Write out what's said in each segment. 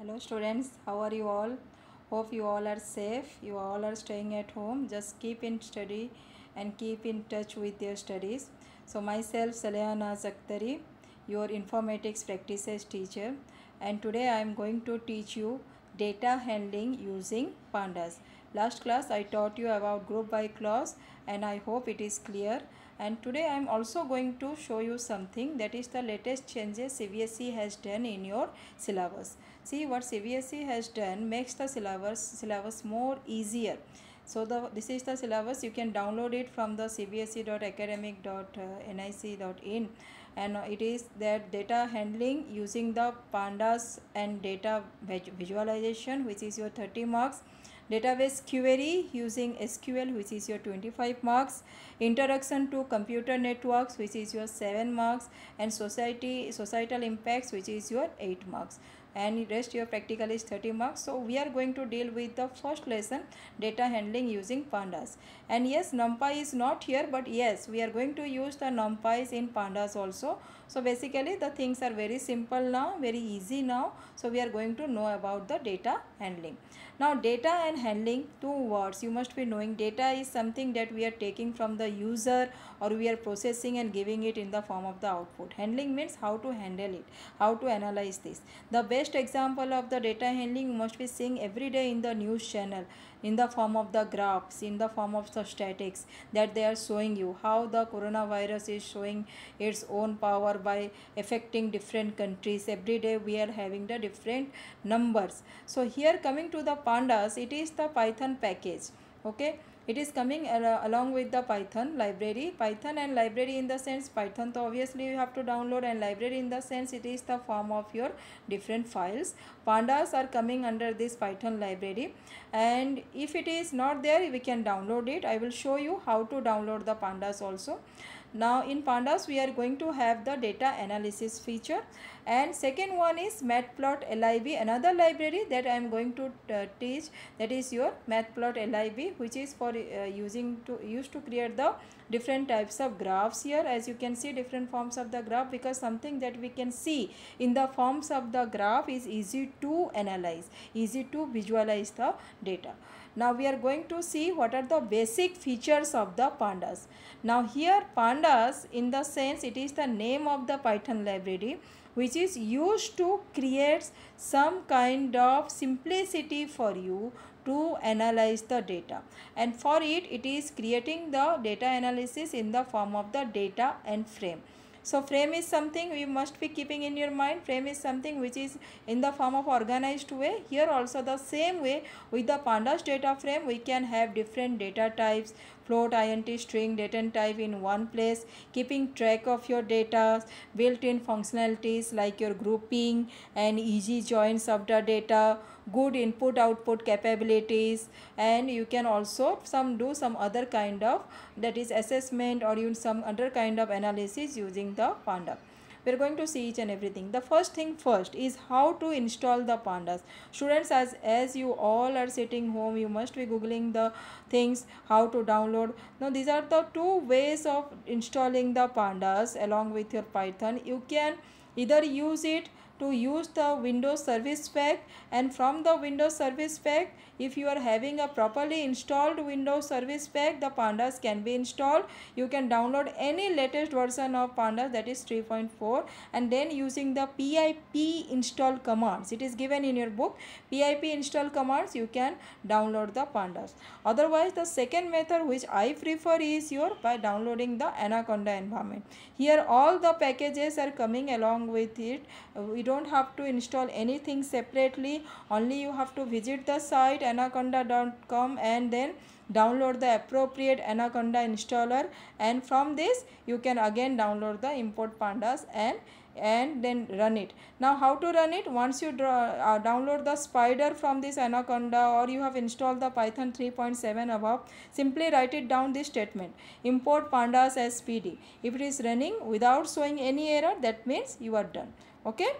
Hello students, how are you all? Hope you all are safe. You all are staying at home. Just keep in study and keep in touch with your studies. So myself Salayana Zakhtari, your informatics practices teacher and today I am going to teach you data handling using pandas. Last class I taught you about group by clause and I hope it is clear and today I am also going to show you something that is the latest changes CBSE has done in your syllabus. See what CBSE has done makes the syllabus syllabus more easier. So the this is the syllabus. You can download it from the cbse.academic.nic.in and it is that data handling using the pandas and data visualization which is your 30 marks. Database query using SQL which is your 25 marks, introduction to computer networks which is your 7 marks. And society societal impacts which is your 8 marks and rest your practical is 30 marks. So we are going to deal with the first lesson data handling using pandas. And yes numpy is not here but yes we are going to use the numpys in pandas also. So basically the things are very simple now very easy now. So we are going to know about the data handling. Now data and handling two words. You must be knowing data is something that we are taking from the user or we are processing and giving it in the form of the output. Handling means how to handle it how to analyze this. The best example of the data handling must be seeing every day in the news channel in the form of the graphs in the form of the statics that they are showing you how the coronavirus is showing its own power by affecting different countries. Every day we are having the different numbers. So here coming to the pandas it is the python package okay it is coming along with the python library. Python and library in the sense python so obviously you have to download and library in the sense it is the form of your different files. Pandas are coming under this python library. And if it is not there we can download it. I will show you how to download the pandas also now in pandas we are going to have the data analysis feature. And second one is matplotlib lib, another library that i am going to uh, teach that is your matplotlib lib, which is for uh, using to used to create the different types of graphs here. As you can see different forms of the graph because something that we can see in the forms of the graph is easy to analyze easy to visualize the data. Now we are going to see what are the basic features of the pandas. Now here pandas in the sense it is the name of the python library which is used to create some kind of simplicity for you to analyze the data and for it it is creating the data analysis in the form of the data and frame so frame is something we must be keeping in your mind. Frame is something which is in the form of organized way. Here also the same way with the pandas data frame we can have different data types float int string data and type in one place keeping track of your data built-in functionalities like your grouping and easy joins of the data good input output capabilities and you can also some do some other kind of that is assessment or even some other kind of analysis using the panda we are going to see each and everything. The first thing first is how to install the pandas. Students as as you all are sitting home you must be googling the things how to download. Now these are the two ways of installing the pandas along with your python. You can either use it to use the Windows Service Pack and from the Windows Service Pack if you are having a properly installed Windows Service Pack the pandas can be installed. You can download any latest version of pandas that is 3.4 and then using the pip install commands. It is given in your book. Pip install commands you can download the pandas. Otherwise the second method which I prefer is your by downloading the anaconda environment. Here all the packages are coming along with it. Uh, we don't have to install anything separately. Only you have to visit the site anaconda.com and then download the appropriate anaconda installer. And from this you can again download the import pandas and and then run it. Now how to run it? Once you draw, uh, download the Spyder from this anaconda or you have installed the python 3.7 above simply write it down this statement. Import pandas as pd if it is running without showing any error that means you are done. Okay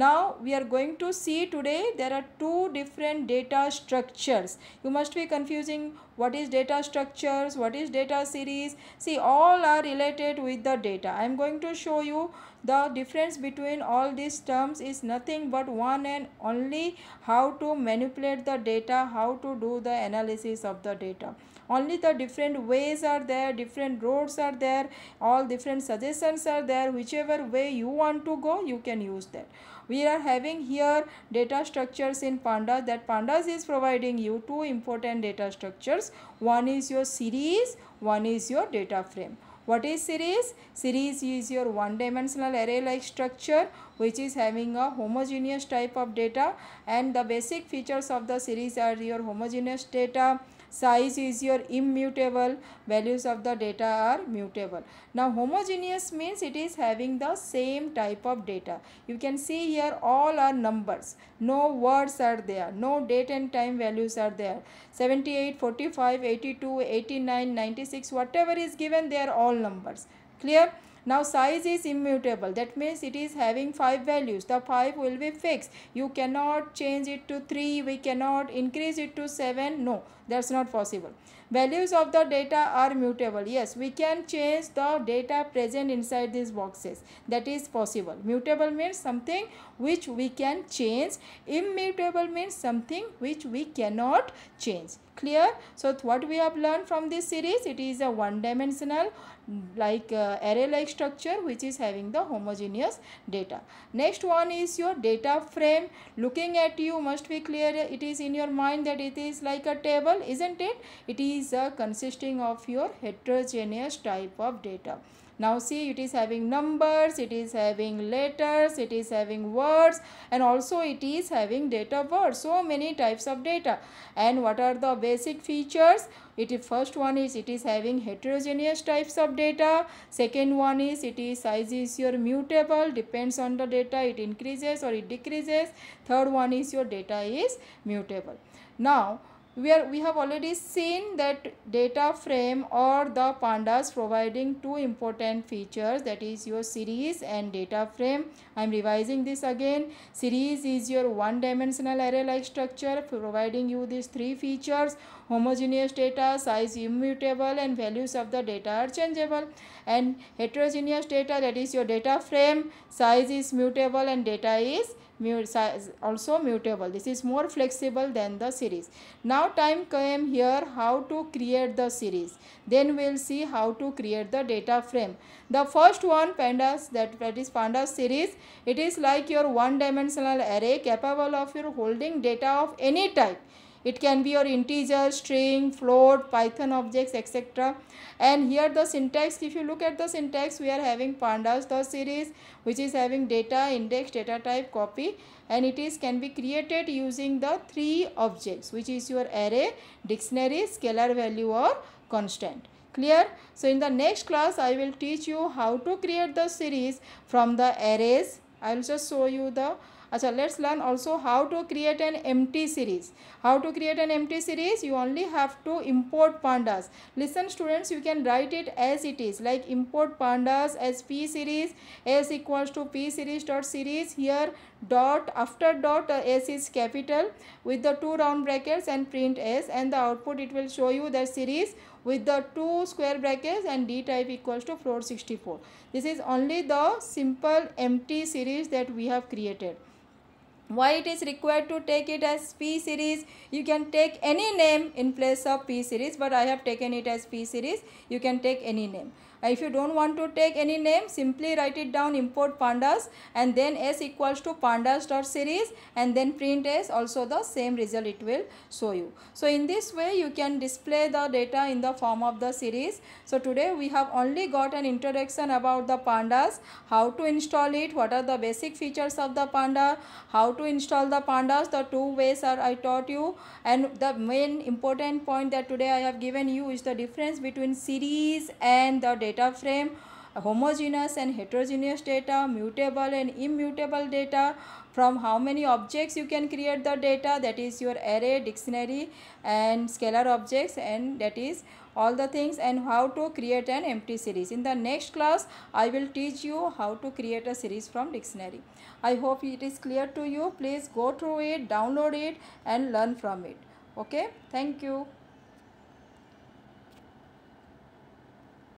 now we are going to see today there are two different data structures. You must be confusing what is data structures what is data series. See all are related with the data. I am going to show you the difference between all these terms is nothing but one and only how to manipulate the data how to do the analysis of the data. Only the different ways are there different roads are there all different suggestions are there. Whichever way you want to go you can use that we are having here data structures in pandas. That pandas is providing you two important data structures. One is your series one is your data frame. What is series? Series is your one dimensional array like structure which is having a homogeneous type of data. And the basic features of the series are your homogeneous data size is your immutable values of the data are mutable. Now homogeneous means it is having the same type of data. You can see here all are numbers. No words are there. No date and time values are there. 78 45 82 89 96 whatever is given they are all numbers. Clear now size is immutable. That means it is having 5 values. The 5 will be fixed. You cannot change it to 3. We cannot increase it to 7. No, that's not possible. Values of the data are mutable. Yes, we can change the data present inside these boxes. That is possible. Mutable means something which we can change. Immutable means something which we cannot change. Clear? So, what we have learned from this series? It is a one dimensional like uh, array like structure which is having the homogeneous data next one is your data frame looking at you must be clear it is in your mind that it is like a table isn't it it is uh, consisting of your heterogeneous type of data now see it is having numbers, it is having letters, it is having words and also it is having data words. So many types of data. And what are the basic features? It is first one is it is having heterogeneous types of data. Second one is it is size is your mutable depends on the data it increases or it decreases. Third one is your data is mutable. Now we are we have already seen that data frame or the pandas providing two important features that is your series and data frame. I am revising this again. Series is your one dimensional array like structure providing you these three features homogeneous data size immutable and values of the data are changeable. And heterogeneous data that is your data frame size is mutable and data is also mutable. This is more flexible than the series. Now time came here how to create the series. Then we'll see how to create the data frame. The first one pandas that, that is pandas series it is like your one dimensional array capable of your holding data of any type it can be your integer string float python objects etc and here the syntax if you look at the syntax we are having pandas the series which is having data index data type copy. And it is can be created using the three objects which is your array dictionary scalar value or constant. Clear? So in the next class i will teach you how to create the series from the arrays. I will just show you the Achha, let's learn also how to create an empty series. How to create an empty series? You only have to import pandas. Listen students, you can write it as it is like import pandas as p series s equals to p series dot series here dot after dot uh, s is capital with the two round brackets and print s and the output it will show you the series with the two square brackets and d type equals to float 64. This is only the simple empty series that we have created. Why it is required to take it as p series? You can take any name in place of p series but i have taken it as p series. You can take any name if you don't want to take any name simply write it down import pandas and then s equals to pandas dot series and then print s also the same result it will show you. So in this way you can display the data in the form of the series. So today we have only got an introduction about the pandas how to install it what are the basic features of the panda how to install the pandas the two ways are i taught you. And the main important point that today i have given you is the difference between series and the data frame homogeneous and heterogeneous data mutable and immutable data. From how many objects you can create the data that is your array dictionary and scalar objects and that is all the things and how to create an empty series. In the next class i will teach you how to create a series from dictionary. I hope it is clear to you. Please go through it download it and learn from it. Okay? Thank you